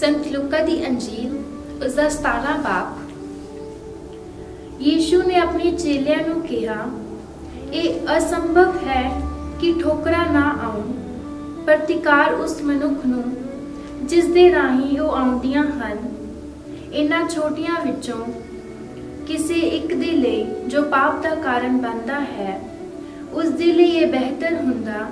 ਸੰਤ ਲੂਕਾ ਦੀ ਅੰਜੀਲ ਉਸ ਦਾ 17 ਬਾਪ। ਯੀਸ਼ੂ ਨੇ ਆਪਣੇ ਚੇਲਿਆਂ ਨੂੰ ਕਿਹਾ, ਇਹ ਅਸੰਭਵ ਹੈ ਕਿ ਠੋਕਰਾਂ ਨਾ ਆਉਣ, ਪ੍ਰਤੀਕਾਰ ਉਸ ਮਨੁੱਖ ਨੂੰ, ਜਿਸ ਦੇ ਰਾਹੀਂ ਉਹ ਆਉਂਦੀਆਂ ਹਨ। ਇਹਨਾਂ ਛੋਟੀਆਂ ਵਿੱਚੋਂ ਕਿਸੇ ਇੱਕ ਦੇ ਲਈ ਜੋ ਪਾਪ ਦਾ ਕਾਰਨ ਬਣਦਾ ਹੈ, ਉਸ ਦੇ ਲਈ ਇਹ ਬਿਹਤਰ ਹੁੰਦਾ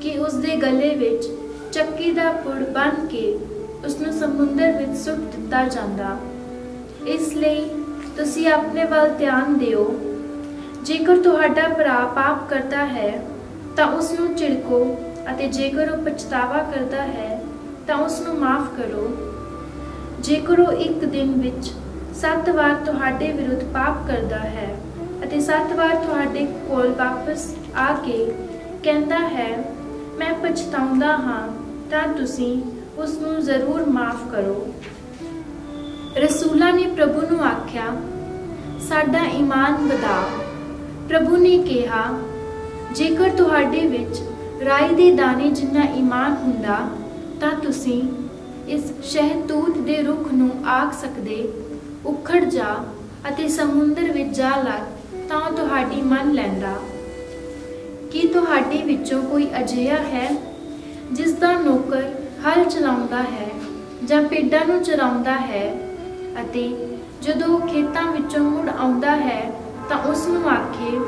ਕਿ ਉਸ ਦੇ ਗਲੇ ਵਿੱਚ ਚੱਕੀ ਦਾ ਪੁੜ ਬੰਨ ਕੇ ਉਸ ਨੂੰ ਸਮੁੰਦਰ ਵਿੱਚ ਸੁੱਟ ਦਿੱਤਾ ਜਾਂਦਾ। ਇਸ ਲਈ ਤੁਸੀਂ ਆਪਣੇ ਵੱਲ ਧਿਆਨ ਦਿਓ। ਜੇਕਰ ਤੁਹਾਡਾ ਭਰਾ ਪਾਪ ਕਰਦਾ ਹੈ, ਤਾਂ ਉਸ ਨੂੰ ਝਿੜਕੋ ਅਤੇ ਜੇਕਰ ਉਹ ਪਛਤਾਵਾ ਕਰਦਾ ਹੈ, ਤਾਂ ਉਸ ਨੂੰ ਮਾਫ ਕਰੋ। ਜੇਕਰ ਉਹ ਇੱਕ ਦਿਨ ਵਿੱਚ ਸੱਤ ਵਾਰ ਤੁਹਾਡੇ ਵਿਰੁੱਧ ਪਾਪ ਕਰਦਾ ਹੈ ਅਤੇ ਸੱਤ ਵਾਰ ਤੁਹਾਡੇ ਕੋਲ ਵਾਪਸ ਆ ਕੇ ਕਹਿੰਦਾ ਹੈ, ਮੈਂ ਪਛਤਾਉਂਦਾ ਹਾਂ, ਤਾਂ ਤੁਸੀਂ ਉਸ ਨੂੰ ਜ਼ਰੂਰ ਮਾਫ ਕਰੋ। ਰਸੂਲਾਂ ਨੇ ਪ੍ਰਭੂ ਨੂੰ ਆਖਿਆ, ਸਾਡਾ ਈਮਾਨ ਵਧਾ। ਪ੍ਰਭੂ ਨੇ ਕਿਹਾ, ਜੇਕਰ ਤੁਹਾਡੇ ਵਿੱਚ ਰਾਈ ਦੇ ਦਾਣੇ ਜਿੰਨਾ ਈਮਾਨ ਹੁੰਦਾ, ਤਾਂ ਤੁਸੀਂ ਇਸ ਸ਼ਹਿਤੂਤ ਦੇ ਰੁੱਖ ਨੂੰ ਆਖ ਸਕਦੇ, ਉਖੜ ਜਾ ਅਤੇ ਸਮੁੰਦਰ ਵਿੱਚ ਜਾ ਲੱਗ ਤਾਂ ਉਹ ਤੁਹਾਡੀ ਮੰਨ ਲੈਂਦਾ। ਕੀ ਤੁਹਾਡੇ ਵਿੱਚੋਂ ਕੋਈ ਅਜਿਹਾ ਹੈ ਜਿਸ ਦਾ ਨੌਕਰ ਹਲ ਚਲਾਉਂਦਾ ਹੈ ਜਾਂ ਪੇਡਾਂ ਨੂੰ ਚਰਾਉਂਦਾ ਹੈ ਅਤੇ ਜਦੋਂ ਖੇਤਾਂ ਵਿੱਚੋਂ ਮੁੜ ਆਉਂਦਾ ਹੈ ਤਾਂ ਉਸ ਨੂੰ ਆਖੇ,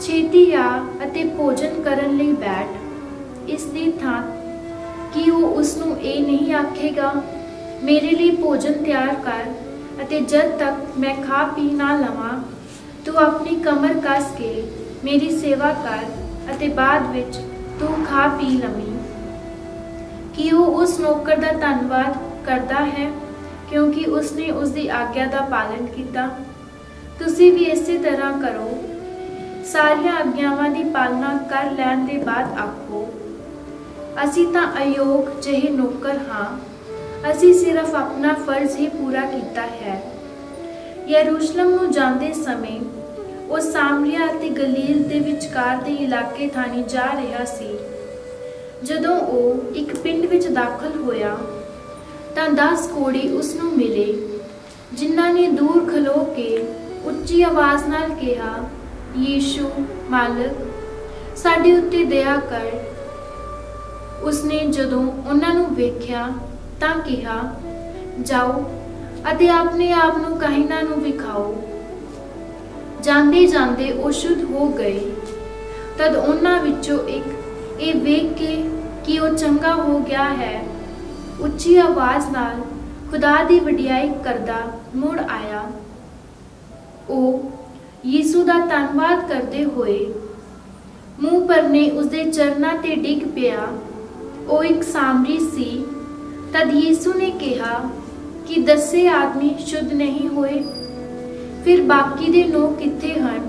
ਛੇਤੀ ਆ ਅਤੇ ਭੋਜਨ ਕਰਨ ਲਈ ਬੈਠ। ਇਸ ਦੀ ਥਾਂ ਕਿ ਉਹ ਉਸ ਨੂੰ ਇਹ ਨਹੀਂ ਆਖੇਗਾ, ਮੇਰੇ ਲਈ ਭੋਜਨ ਤਿਆਰ ਕਰ ਅਤੇ ਜਦ ਤੱਕ ਮੈਂ ਖਾ ਪੀ ਨਾ ਲਵਾਂ, ਤੂੰ ਆਪਣੀ ਕਮਰ ਕੱਸ ਕੇ ਮੇਰੀ ਸੇਵਾ ਕਰ ਅਤੇ ਬਾਅਦ ਵਿੱਚ ਤੂੰ ਖਾ ਪੀ ਲਵੀਂ। ਕਿ ਉਹ ਉਸ ਨੌਕਰ ਦਾ ਧੰਨਵਾਦ ਕਰਦਾ ਹੈ ਕਿਉਂਕਿ ਉਸਨੇ ਉਸ ਦੀ ਆਗਿਆ ਦਾ ਪਾਲਨ ਕੀਤਾ। ਤੁਸੀਂ ਵੀ ਇਸੇ ਤਰ੍ਹਾਂ ਕਰੋ। ਸਾਰੀਆਂ ਆਗਿਆਵਾਂ ਦੀ ਪਾਲਣਾ ਕਰ ਲੈਣ ਦੇ ਬਾਅਦ ਆਖੋ, ਅਸੀਂ ਤਾਂ ਅਯੋਗ ਜਿਹੇ ਨੌਕਰ ਹਾਂ। ਅਸੀਂ ਸਿਰਫ ਆਪਣਾ ਫਰਜ਼ ਹੀ ਪੂਰਾ ਕੀਤਾ ਹੈ। ਯਰੂਸ਼ਲਮ ਨੂੰ ਜਾਂਦੇ ਸਮੇਂ ਉਹ ਸਾਮਰੀਆ ਅਤੇ ਗਲੀਲ ਦੇ ਵਿਚਕਾਰ ਦੇ ਇਲਾਕੇ ਥਾਣੀ ਜਾ ਰਿਹਾ ਸੀ। ਜਦੋਂ ਉਹ ਇੱਕ ਪਿੰਡ ਵਿੱਚ ਦਾਖਲ ਹੋਇਆ, ਤਾਂ 10 ਕੋੜੀ ਉਸ ਨੂੰ ਮਿਲੇ, ਜਿਨ੍ਹਾਂ ਨੇ ਦੂਰ ਖਲੋ ਕੇ ਉੱਚੀ ਆਵਾਜ਼ ਨਾਲ ਕਿਹਾ, ਯੀਸ਼ੂ, ਮਾਲਕ, ਸਾਡੇ ਉੱਤੇ ਦਇਆ ਕਰ। ਉਸਨੇ ਜਦੋਂ ਉਹਨਾਂ ਨੂੰ ਵੇਖਿਆ, ਤਾਂ ਕਿਹਾ, ਜਾਓ ਅਤੇ ਆਪਣੇ ਆਪ ਨੂੰ ਕਹਿਣਾ ਨੂੰ ਵਿਖਾਓ ਜਾਂਦੇ ਜਾਂਦੇ ਉਹ ਸ਼ੁੱਧ ਹੋ ਗਏ। ਤਦ ਉਹਨਾਂ ਵਿੱਚੋਂ ਇੱਕ ਇਹ ਵੇਖ ਕੇ ਕਿ ਉਹ ਚੰਗਾ ਹੋ ਗਿਆ ਹੈ। ਉੱਚੀ ਆਵਾਜ਼ ਨਾਲ ਖੁਦਾ ਦੀ ਵਡਿਆਈ ਕਰਦਾ ਮੁੜ ਆਇਆ। ਉਹ ਯੀਸੂ ਦਾ ਧੰਨਵਾਦ ਕਰਦੇ ਹੋਏ ਮੂੰਹ ਪਰਨੇ ਉਸਦੇ ਚਰਨਾਂ ਤੇ ਡਿੱਗ ਪਿਆ। ਉਹ ਇੱਕ ਸਾਮਰੀ ਸੀ। ਤਦ ਯੀਸੂ ਨੇ ਕਿਹਾ ਕਿ ਦਸੇ ਆਦਮੀ ਸ਼ੁੱਧ ਨਹੀਂ ਹੋਏ। ਫਿਰ ਬਾਕੀ ਦੇ ਲੋਕ ਕਿੱਥੇ ਹਨ?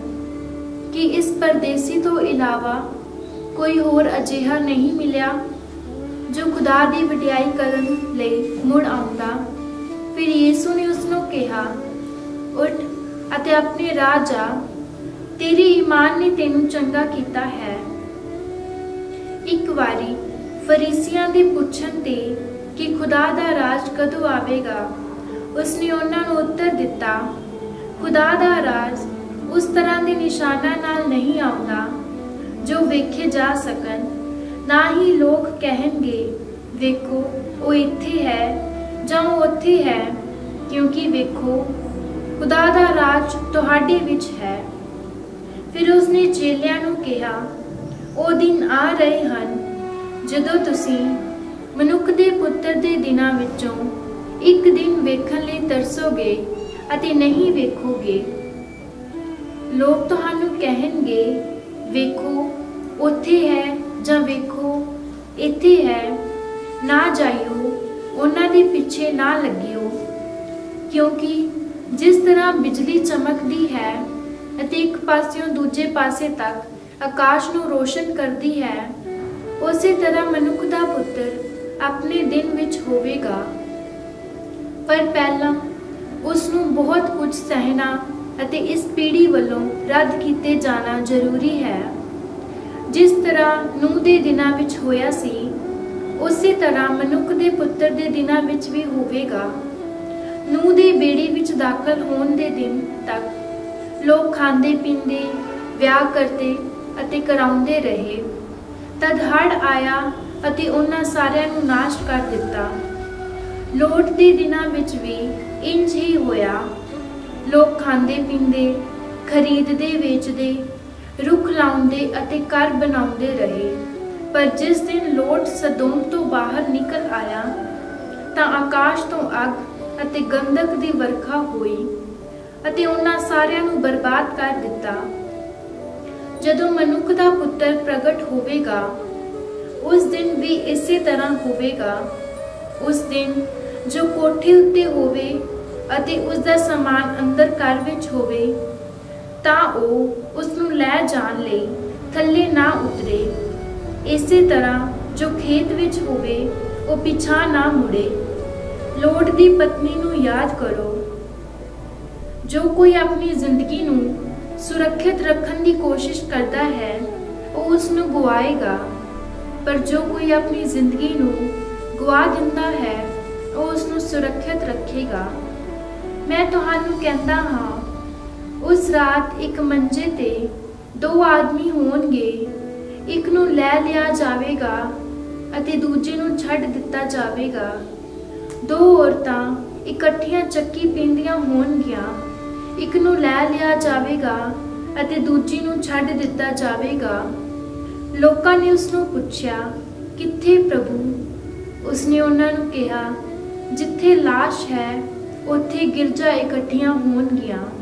ਕਿ ਇਸ ਪਰਦੇਸੀ ਤੋਂ ਇਲਾਵਾ ਕੋਈ ਹੋਰ ਅਜਿਹਾ ਨਹੀਂ ਮਿਲਿਆ ਜੋ ਖੁਦਾ ਦੀ ਵਡਿਆਈ ਕਰਨ ਲਈ ਮੁੜ ਆਉਂਦਾ। ਫਿਰ ਯੀਸੂ ਨੇ ਉਸ ਨੂੰ ਕਿਹਾ, ਉੱਠ ਅਤੇ ਆਪਣੇ ਰਾਹ ਜਾ। ਤੇਰੀ ਈਮਾਨ ਨੇ ਤੈਨੂੰ ਚੰਗਾ ਕੀਤਾ ਹੈ। ਇੱਕ ਵਾਰੀ ਫਰੀਸੀਆਂ ਦੇ ਪੁੱਛਣ ਤੇ ਕਿ ਖੁਦਾ ਦਾ ਰਾਜ ਕਦੋਂ ਆਵੇਗਾ, ਉਸਨੇ ਉਹਨਾਂ ਨੂੰ ਉੱਤਰ ਦਿੱਤਾ, ਖੁਦਾ ਦਾ ਰਾਜ ਉਸ ਤਰ੍ਹਾਂ ਦੇ ਨਿਸ਼ਾਨਾਂ ਨਾਲ ਨਹੀਂ ਆਉਂਦਾ। ਜੋ ਵੇਖੇ ਜਾ ਸਕਣ, ਨਾ ਹੀ ਲੋਕ ਕਹਿਣਗੇ, ਵੇਖੋ, ਉਹ ਇੱਥੇ ਹੈ ਜਾਂ ਉਹ ਉੱਥੇ ਹੈ, ਕਿਉਂਕਿ ਵੇਖੋ, ਖੁਦਾ ਦਾ ਰਾਜ ਤੁਹਾਡੇ ਵਿੱਚ ਹੈ। ਫਿਰ ਉਸਨੇ ਚੇਲਿਆਂ ਨੂੰ ਕਿਹਾ, ਉਹ ਦਿਨ ਆ ਰਹੇ ਹਨ, ਜਦੋਂ ਤੁਸੀਂ ਮਨੁੱਖ ਦੇ ਪੁੱਤਰ ਦੇ ਦਿਨਾਂ ਵਿੱਚੋਂ ਇੱਕ ਦਿਨ ਵੇਖਣ ਲਈ ਤਰਸੋਗੇ ਅਤੇ ਨਹੀਂ ਵੇਖੋਗੇ। ਲੋਕ ਤੁਹਾਨੂੰ ਕਹਿਣਗੇ ਵੇਖੋ, ਉੱਥੇ ਹੈ ਜਾਂ ਵੇਖੋ, ਇੱਥੇ ਹੈ। ਨਾ ਜਾਇਓ, ਉਹਨਾਂ ਦੇ ਪਿੱਛੇ ਨਾ ਲੱਗਿਓ। ਕਿਉਂਕਿ ਜਿਸ ਤਰ੍ਹਾਂ ਬਿਜਲੀ ਚਮਕਦੀ ਹੈ ਅਤੇ ਇੱਕ ਪਾਸਿਓਂ ਦੂਜੇ ਪਾਸੇ ਤੱਕ ਆਕਾਸ਼ ਨੂੰ ਰੋਸ਼ਨ ਕਰਦੀ ਹੈ, ਉਸੇ ਤਰ੍ਹਾਂ ਮਨੁੱਖ ਦਾ ਪੁੱਤਰ ਆਪਣੇ ਦਿਨ ਵਿੱਚ ਹੋਵੇਗਾ। ਪਰ ਪਹਿਲਾਂ ਉਸ ਨੂੰ ਬਹੁਤ ਕੁਝ ਸਹਿਣਾ ਅਤੇ ਇਸ ਪੀੜ੍ਹੀ ਵੱਲੋਂ ਰੱਦ ਕੀਤੇ ਜਾਣਾ ਜ਼ਰੂਰੀ ਹੈ। ਜਿਸ ਤਰ੍ਹਾਂ ਨੂਹ ਦੇ ਦਿਨਾਂ ਵਿੱਚ ਹੋਇਆ ਸੀ, ਉਸੇ ਤਰ੍ਹਾਂ ਮਨੁੱਖ ਦੇ ਪੁੱਤਰ ਦੇ ਦਿਨਾਂ ਵਿੱਚ ਵੀ ਹੋਵੇਗਾ। ਨੂਹ ਦੇ ਬੇੜੀ ਵਿੱਚ ਦਾਖਲ ਹੋਣ ਦੇ ਦਿਨ ਤੱਕ ਲੋਕ ਖਾਂਦੇ ਪੀਂਦੇ, ਵਿਆਹ ਕਰਦੇ ਅਤੇ ਕਰਾਉਂਦੇ ਰਹੇ। ਤਦ ਹੜ੍ਹ ਆਇਆ ਅਤੇ ਉਹਨਾਂ ਸਾਰਿਆਂ ਨੂੰ ਨਾਸ਼ ਕਰ ਦਿੱਤਾ। ਲੋਟ ਦੇ ਦਿਨਾਂ ਵਿੱਚ ਵੀ ਇੰਜ ਹੀ ਹੋਇਆ। ਲੋਕ ਖਾਂਦੇ ਪੀਂਦੇ, ਖਰੀਦਦੇ ਵੇਚਦੇ, ਰੁੱਖ ਲਾਉਂਦੇ ਅਤੇ ਘਰ ਬਣਾਉਂਦੇ ਰਹੇ। ਪਰ ਜਿਸ ਦਿਨ ਲੋਟ ਸਦੋਮ ਤੋਂ ਬਾਹਰ ਨਿਕਲ ਆਇਆ, ਤਾਂ ਆਕਾਸ਼ ਤੋਂ ਅੱਗ ਅਤੇ ਗੰਧਕ ਦੀ ਵਰਖਾ ਹੋਈ ਅਤੇ ਉਹਨਾਂ ਸਾਰਿਆਂ ਨੂੰ ਬਰਬਾਦ ਕਰ ਦਿੱਤਾ। ਜਦੋਂ ਮਨੁੱਖ ਦਾ ਪੁੱਤਰ ਪ੍ਰਗਟ ਹੋਵੇਗਾ, ਉਸ ਦਿਨ ਵੀ ਇਸੇ ਤਰ੍ਹਾਂ ਹੋਵੇਗਾ। ਉਸ ਦਿਨ ਜੋ ਕੋਠੇ ਉੱਤੇ ਹੋਵੇ ਅਤੇ ਉਸ ਦਾ ਸਮਾਨ ਅੰਦਰ ਘਰ ਵਿੱਚ ਹੋਵੇ, ਤਾਂ ਉਹ ਉਸ ਨੂੰ ਲੈ ਜਾਣ ਲਈ ਥੱਲੇ ਨਾ ਉਤਰੇ। ਇਸੇ ਤਰ੍ਹਾਂ ਜੋ ਖੇਤ ਵਿੱਚ ਹੋਵੇ, ਉਹ ਪਿਛਾਂ ਨਾ ਮੁੜੇ। ਲੋੜ ਦੀ ਪਤਨੀ ਨੂੰ ਯਾਦ ਕਰੋ, ਜੋ ਕੋਈ ਆਪਣੀ ਜ਼ਿੰਦਗੀ ਨੂੰ ਸੁਰੱਖਿਅਤ ਰੱਖਣ ਦੀ ਕੋਸ਼ਿਸ਼ ਕਰਦਾ ਹੈ, ਉਹ ਉਸ ਨੂੰ ਗਵਾਏਗਾ ਪਰ ਜੋ ਕੋਈ ਆਪਣੀ ਜ਼ਿੰਦਗੀ ਨੂੰ ਗਵਾ ਦਿੰਦਾ ਹੈ, ਉਹ ਉਸ ਨੂੰ ਸੁਰੱਖਿਅਤ ਰੱਖੇਗਾ। ਮੈਂ ਤੁਹਾਨੂੰ ਕਹਿੰਦਾ ਹਾਂ, ਉਸ ਰਾਤ ਇੱਕ ਮੰਜੇ ਤੇ ਦੋ ਆਦਮੀ ਹੋਣਗੇ। ਇੱਕ ਨੂੰ ਲੈ ਲਿਆ ਜਾਵੇਗਾ ਅਤੇ ਦੂਜੇ ਨੂੰ ਛੱਡ ਦਿੱਤਾ ਜਾਵੇਗਾ। ਦੋ ਔਰਤਾਂ ਇਕੱਠੀਆਂ ਚੱਕੀ ਪੀਂਦੀਆਂ ਹੋਣਗੀਆਂ। ਇੱਕ ਨੂੰ ਲੈ ਲਿਆ ਜਾਵੇਗਾ ਅਤੇ ਦੂਜੀ ਨੂੰ ਛੱਡ ਦਿੱਤਾ ਜਾਵੇਗਾ। ਲੋਕਾਂ ਨੇ ਉਸ ਨੂੰ ਪੁੱਛਿਆ, ਕਿੱਥੇ ਪ੍ਰਭੂ? ਉਸਨੇ ਉਹਨਾਂ ਨੂੰ ਕਿਹਾ, ਜਿੱਥੇ লাশ ਹੈ ਉੱਥੇ ਗਿਰਜਾ ਇਕੱਠੀਆਂ ਹੋਣਗੀਆਂ।